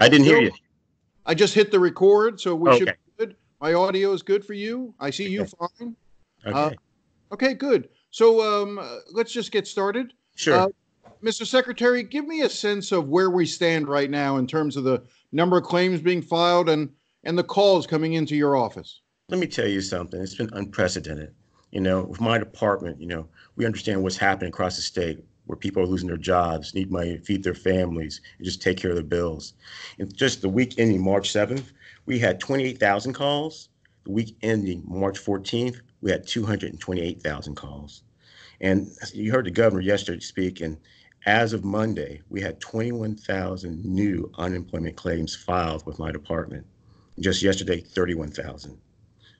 I didn't hear you. I just hit the record, so we Okay. should be good. My audio is good for you. I see you Okay. fine. Okay. Uh, Okay, good. So um, uh, let's just get started. sure. uh, Mr. Secretary, give me a sense of where we stand right now in terms of the number of claims being filed and and the calls coming into your office. Let me tell you something. It's been unprecedented. You know, with my department, you know, we understand what's happening across the state where people are losing their jobs, need money to feed their families, and just take care of their bills. In just the week ending March 7th, we had 28,000 calls. The week ending March 14th, we had 228,000 calls. And you heard the governor yesterday speak, and as of Monday, we had 21,000 new unemployment claims filed with my department. Just yesterday, 31,000.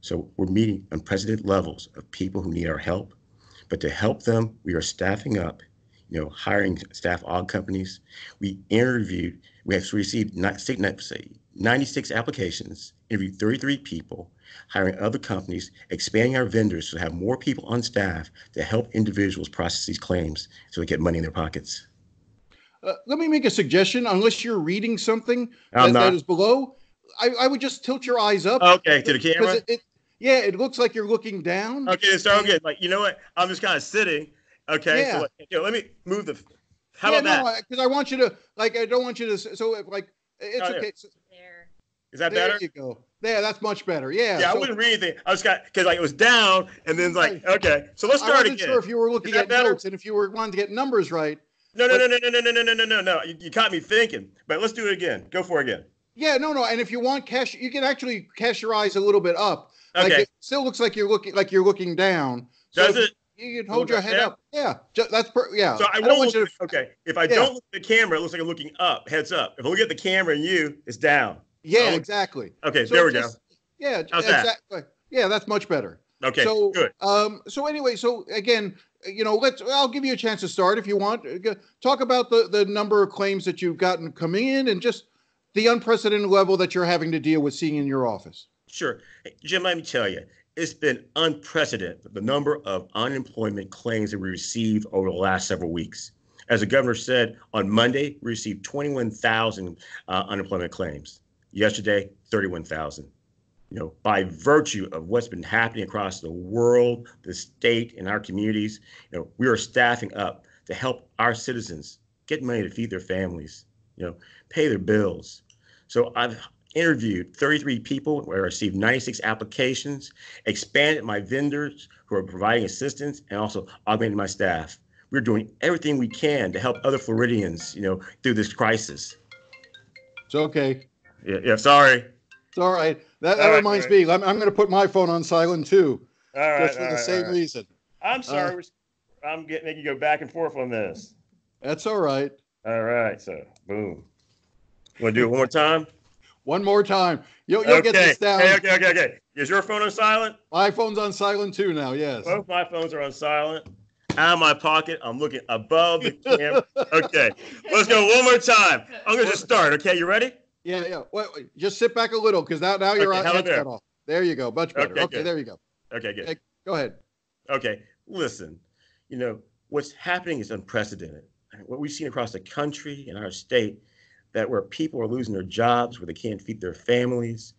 So we're meeting unprecedented levels of people who need our help. But to help them, we are staffing up, you know, hiring staff aug companies. We interviewed, we have received not, six- not- say, 96 applications, interviewed 33 people, hiring other companies, expanding our vendors to have more people on staff to help individuals process these claims so they get money in their pockets. Uh, let me make a suggestion. Unless you're reading something I'm that, that is below, I, I would just tilt your eyes up. Okay, to the camera. It, it, yeah, it looks like you're looking down. Okay, so okay, like you know what? I'm just kind of sitting. Okay, Yeah. so like, okay, let me move the. How yeah, about that? No, because I want you to like. I don't want you to. So if, like, it's Oh, yeah. okay. So, There. Is that there better? you go. There, that's much better. Yeah. Yeah, I wouldn't read anything. I was got because like it was down, and then like okay, so let's start I wasn't again. sure if you were looking at better? notes and if you were wanting to get numbers right. no, no, no, no, no, no, no, no, no, no, no. You, you caught me thinking, but let's do it again. Go for it again. Yeah, no, no. And if you want cash, you can actually cast your eyes a little bit up. Like Okay. it still looks like you're looking like you're looking down. So Does if it? You can Hold hold your head down? up. Yeah, that's per- yeah. So I, don't won't want you to. okay. If I Yeah. don't look at the camera, it looks like I'm looking up, heads up. If I look at the camera and you, it's down. Yeah, Oh. exactly. Okay, So there we just- Yeah, How's that? exactly. Yeah, that's much better. Okay, so, good. um, so anyway, so again, you know, let's. I'll give you a chance to start if you want. Uh, Talk about the the number of claims that you've gotten coming in, and just the unprecedented level that you're having to deal with seeing in your office. Sure. Hey, Jim, let me tell you, it's been unprecedented the number of unemployment claims that we received over the last several weeks. As the governor said, on Monday, we received 21,000 uh, unemployment claims. Yesterday, 31,000. You know, by virtue of what's been happening across the world, the state, and our communities, you know, we are staffing up to help our citizens get money to feed their families, you know, pay their bills. So I've interviewed 33 people where I received 96 applications, expanded my vendors who are providing assistance, and also augmented my staff. We're doing everything we can to help other Floridians, you know, through this crisis. It's okay. Yeah, yeah sorry. It's all right. That, that All right, reminds all me. I'm, I'm going to put my phone on silent too, All right. just for the same reason. I'm uh, sorry. we're- I'm getting making you go back and forth on this. That's all right. All right. So, boom. Want to do it one more time? One more time. You'll, you'll get okay. this down. Okay, okay, okay, okay. Is your phone on silent? My phone's on silent too now. Yes. Both my phones are on silent. Out of my pocket, I'm looking above the camera. Okay, let's go one more time. I'm gonna just start. Okay, you ready? Yeah, yeah. Wait, wait, just sit back a little because now, now you're Okay, on how about headset there? off. There you go. Much better. Okay, Okay, there you go. Okay, good. Hey. Go ahead. Okay, listen. You know what's happening is unprecedented. What we've seen across the country and our state, that where people are losing their jobs, where they can't feed their families,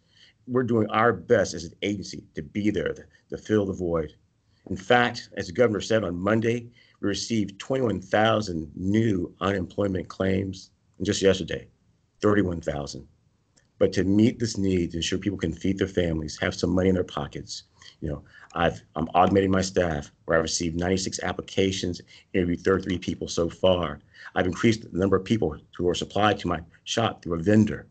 we're doing our best as an agency to be there to, to fill the void. In fact, as the governor said on Monday, we received 21,000 new unemployment claims, just yesterday, 31,000. But to meet this need, to ensure people can feed their families, have some money in their pockets, you know, I've I'm augmenting my staff where I've received 96 applications, interviewed 33 people so far. I've increased the number of people who are supplied to my shop through a vendor.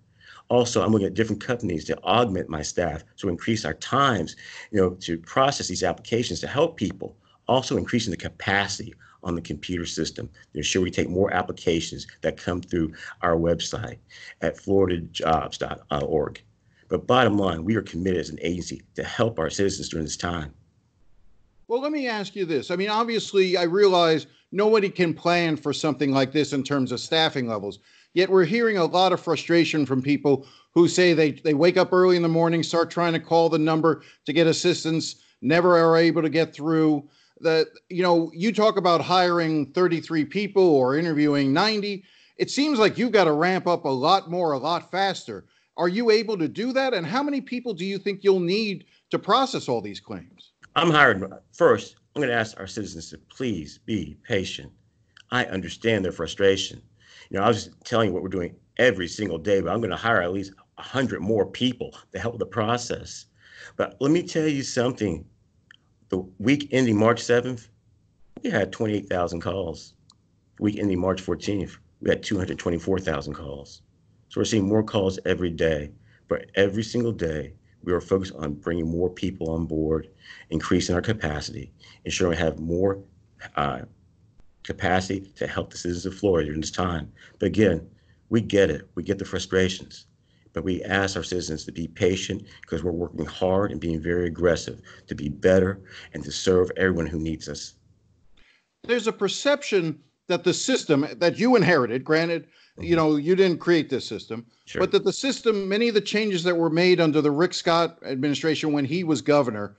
Also, I'm looking at different companies to augment my staff to increase our times, you know, to process these applications to help people. Also, increasing the capacity on the computer system to ensure we take more applications that come through our website at floridajobs.org. But bottom line, we are committed as an agency to help our citizens during this time. Well, let me ask you this. I mean, obviously, I realize nobody can plan for something like this in terms of staffing levels. Yet we're hearing a lot of frustration from people who say they, they wake up early in the morning, start trying to call the number to get assistance, never are able to get through. That you know, you talk about hiring 33 people or interviewing 90. It, seems like you've got to ramp up a lot more, a lot faster. Are you able to do that? And how many people do you think you'll need to process all these claims? I'm hired. First, I'm going to ask our citizens to please be patient. I understand their frustration. You know, I was telling you what we're doing every single day, but I'm going to hire at least 100 more people to help the process. But let me tell you something. The week ending March 7th, we had 28,000 calls. Week ending March 14th, we had 224,000 calls. So we're seeing more calls every day. But every single day, we are focused on bringing more people on board, increasing our capacity, ensuring we have more uh, capacity to help the citizens of Florida during this time. But again, we get it. We get the frustrations. But we ask our citizens to be patient because we're working hard and being very aggressive to be better and to serve everyone who needs us. There's a perception that the system that you inherited, granted, mm-hmm. you know, you didn't create this system, sure. but that the system, many of the changes that were made under the Rick Scott administration when he was governor,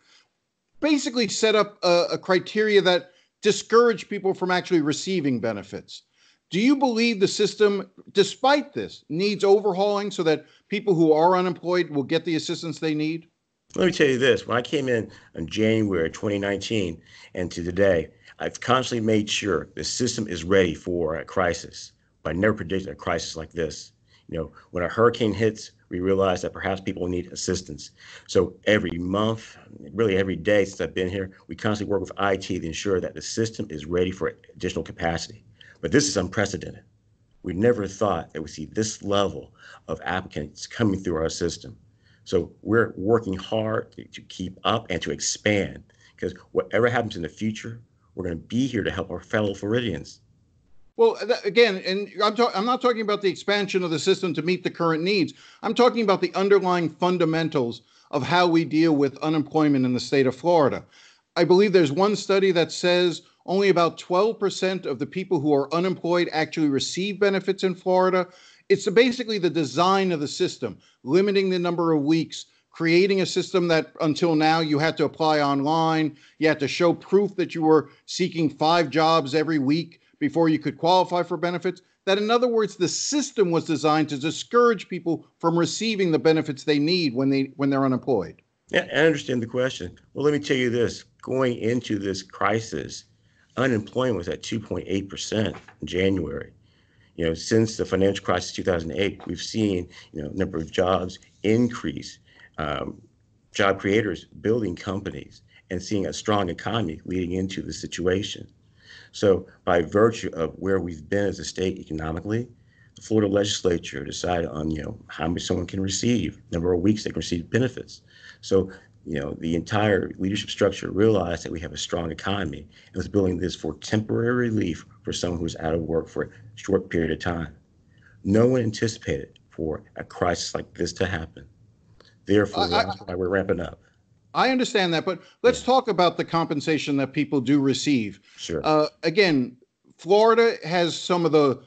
basically set up a, a criteria that discouraged people from actually receiving benefits. Do you believe the system, despite this, needs overhauling so that people who are unemployed will get the assistance they need? Let me tell you this. When I came in in January 2019 and to today, I've constantly made sure the system is ready for a crisis. But I never predicted a crisis like this. You know, when a hurricane hits, we realize that perhaps people need assistance. So every month, really every day since I've been here, we constantly work with IT to ensure that the system is ready for additional capacity. But this is unprecedented. We never thought that we'd see this level of applicants coming through our system. So we're working hard to keep up and to expand because whatever happens in the future, we're going to be here to help our fellow Floridians. Well, again, and I'm, ta- I'm not talking about the expansion of the system to meet the current needs. I'm talking about the underlying fundamentals of how we deal with unemployment in the state of Florida. I believe there's one study that says only about 12% of the people who are unemployed actually receive benefits in Florida. It's basically the design of the system, limiting the number of weeks, creating a system that until now you had to apply online, you had to show proof that you were seeking five jobs every week before you could qualify for benefits. That, in other words, the system was designed to discourage people from receiving the benefits they need when they when they're unemployed. Yeah, I understand the question. Well, let me tell you this: going into this crisis, unemployment was at 2.8% in January. You know, since the financial crisis 2008, we've seen you know number of jobs increase, um, job creators building companies, and seeing a strong economy leading into the situation. So, by virtue of where we've been as a state economically, the Florida legislature decided on you know how much someone can receive, number of weeks they can receive benefits. So, you know, the entire leadership structure realized that we have a strong economy and was building this for temporary relief for someone who's out of work for a short period of time. No one anticipated for a crisis like this to happen. Therefore, I, that's why we're ramping up. I understand that, but let's yeah. talk about the compensation that people do receive. Sure. Uh, again, Florida has some of the,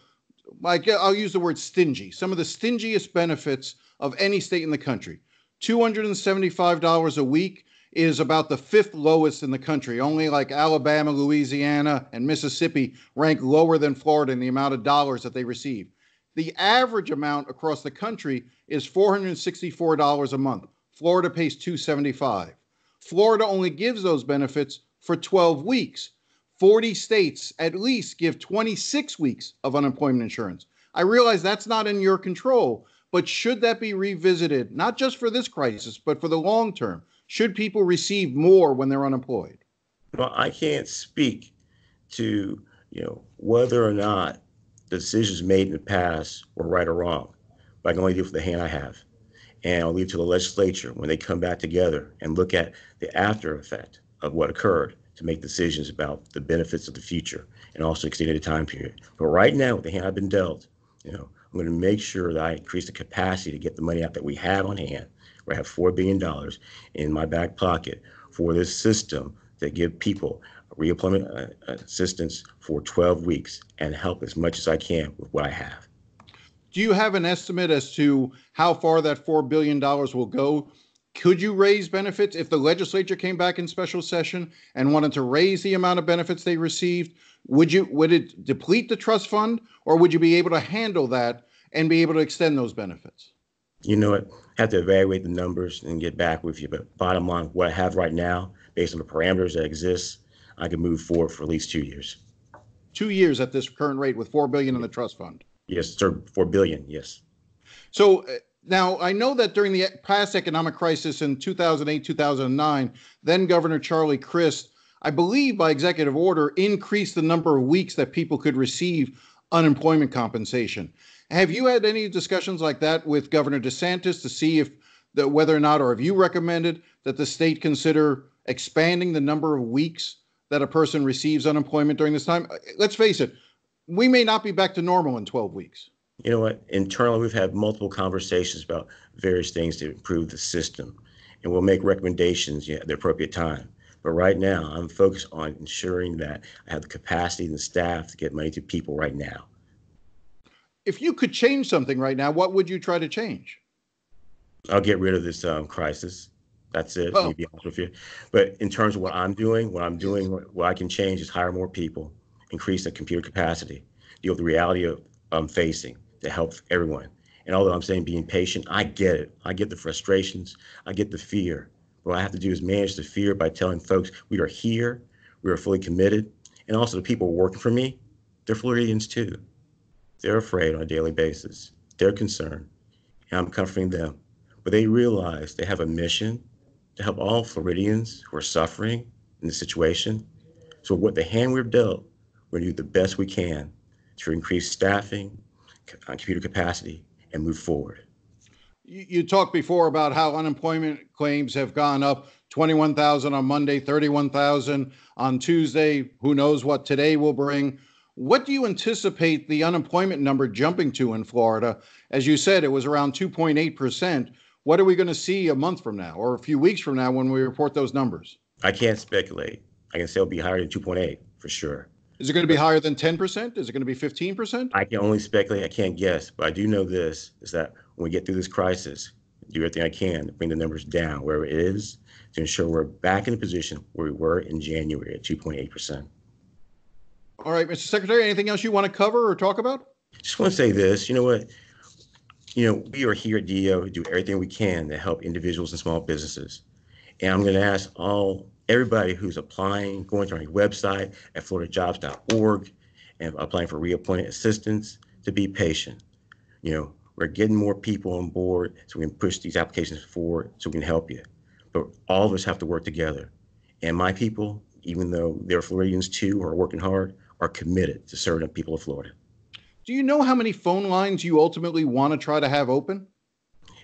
like I'll use the word stingy, some of the stingiest benefits of any state in the country. $275 a week is about the fifth lowest in the country. Only like Alabama, Louisiana, and Mississippi rank lower than Florida in the amount of dollars that they receive. The average amount across the country is $464 a month. Florida pays 275. Florida only gives those benefits for 12 weeks. 40 states at least give 26 weeks of unemployment insurance. I realize that's not in your control, but should that be revisited, not just for this crisis, but for the long term? Should people receive more when they're unemployed? Well, I can't speak to you know whether or not the decisions made in the past were right or wrong, but I can only do with the hand I have and I'll leave to the legislature when they come back together and look at the after effect of what occurred to make decisions about the benefits of the future and also extending the time period. But right now, with the hand I've been dealt, you know, I'm going to make sure that I increase the capacity to get the money out that we have on hand. I have four billion dollars in my back pocket for this system that give people reemployment uh, assistance for 12 weeks and help as much as I can with what I have. Do you have an estimate as to how far that $4 billion will go? Could you raise benefits if the legislature came back in special session and wanted to raise the amount of benefits they received? Would you would it deplete the trust fund, or would you be able to handle that and be able to extend those benefits? You know what? I have to evaluate the numbers and get back with you. But bottom line, what I have right now, based on the parameters that exist, I can move forward for at least two years. Two years at this current rate with four billion in the trust fund. Yes, sir. Four billion. Yes. So uh, now I know that during the past economic crisis in 2008, 2009, then Governor Charlie Crist, I believe by executive order, increased the number of weeks that people could receive unemployment compensation. Have you had any discussions like that with Governor DeSantis to see if that whether or not, or have you recommended that the state consider expanding the number of weeks that a person receives unemployment during this time? Let's face it, we may not be back to normal in 12 weeks. You know what? Internally, we've had multiple conversations about various things to improve the system, and we'll make recommendations at the appropriate time. But right now, I'm focused on ensuring that I have the capacity and the staff to get money to people right now. If you could change something right now, what would you try to change? I'll get rid of this um, crisis. That's it. Oh. be honest with you. But in terms of what I'm doing, what I'm doing, what I can change is hire more people, increase the computer capacity, deal with the reality of I'm facing to help everyone. And although I'm saying being patient, I get it. I get the frustrations. I get the fear. What I have to do is manage the fear by telling folks we are here, we are fully committed, and also the people working for me, they're Floridians too. They're afraid on a daily basis. They're concerned, and I'm comforting them. But they realize they have a mission to help all Floridians who are suffering in the situation. So, with the hand we've dealt, we're going to do the best we can to increase staffing, computer capacity, and move forward. You, you talked before about how unemployment claims have gone up 21,000 on Monday, 31,000 on Tuesday. Who knows what today will bring? What do you anticipate the unemployment number jumping to in Florida? As you said, it was around 2.8%. What are we going to see a month from now or a few weeks from now when we report those numbers? I can't speculate. I can say it'll be higher than 2.8 for sure. Is it going to be higher than 10%? Is it going to be 15%? I can only speculate. I can't guess. But I do know this is that when we get through this crisis, do everything I can to bring the numbers down where it is to ensure we're back in the position where we were in January at 2.8%. All right, Mr. Secretary, anything else you want to cover or talk about? Just want to say this. You know what? You know, we are here at DEO to do everything we can to help individuals and small businesses. And I'm going to ask all everybody who's applying, going to our website at floridajobs.org and applying for reemployment assistance to be patient. You know, we're getting more people on board so we can push these applications forward so we can help you. But all of us have to work together. And my people, even though they're Floridians too, who are working hard, are committed to serving the people of Florida. Do you know how many phone lines you ultimately want to try to have open?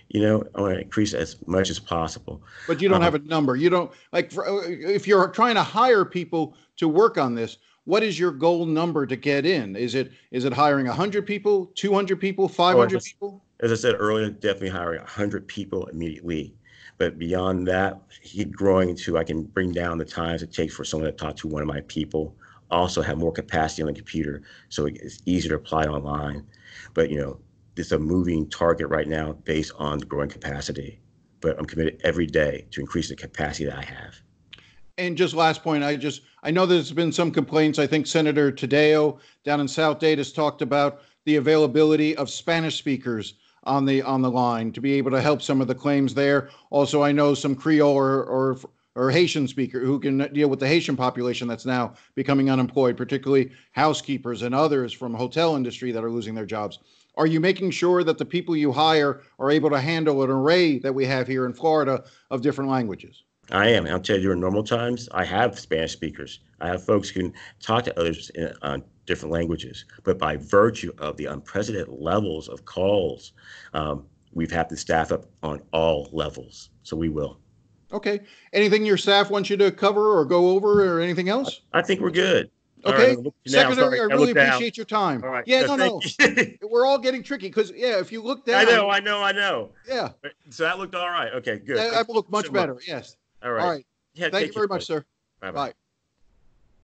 You know, I want to increase as much as possible. But you don't um, have a number. You don't like for, if you're trying to hire people to work on this. What is your goal number to get in? Is it is it hiring 100 people, 200 people, 500 oh, as, people? As I said earlier, definitely hiring 100 people immediately. But beyond that, growing to I can bring down the times it takes for someone to talk to one of my people. Also have more capacity on the computer, so it's easier to apply online. But you know, it's a moving target right now based on the growing capacity. But I'm committed every day to increase the capacity that I have. And just last point, I just I know there's been some complaints. I think Senator Taddeo down in South Dade has talked about the availability of Spanish speakers on the on the line to be able to help some of the claims there. Also, I know some Creole or or or Haitian speaker who can deal with the Haitian population that's now becoming unemployed, particularly housekeepers and others from hotel industry that are losing their jobs. Are you making sure that the people you hire are able to handle an array that we have here in Florida of different languages? I am. I'll tell you, in normal times, I have Spanish speakers. I have folks who can talk to others in uh, different languages. But by virtue of the unprecedented levels of calls, um, we've had to staff up on all levels. So we will. Okay. Anything your staff wants you to cover or go over or anything else? I think we're good. Okay, right, Secretary, I really I appreciate down. your time. All right. Yeah, no, no, we're all getting tricky because yeah, if you look down, I know, I know, I know. Yeah. So that looked all right. Okay, good. That, that looked much better. Yes. All right. All right. Yeah, Thank you very much, sir. Bye-bye. bye